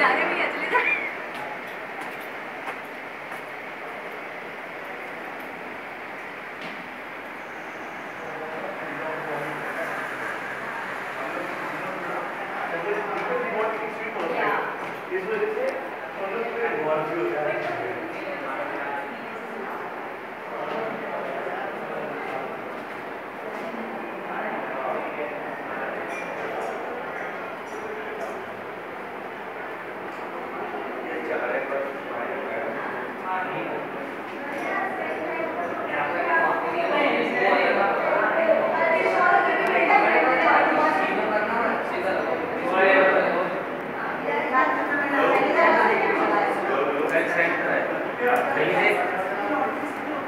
Yeah. Is.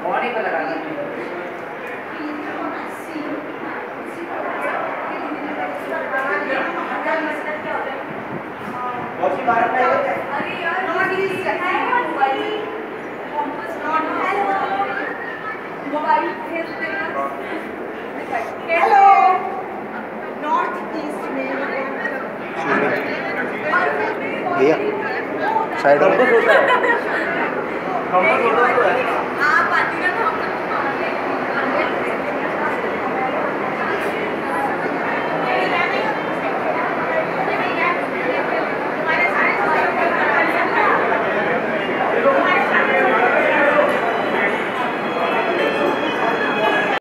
Body पे लगाना कौन बार में। अरे यार मोबाइल हेलो नॉर्थ ईस्ट में भैया साइड में Thank you.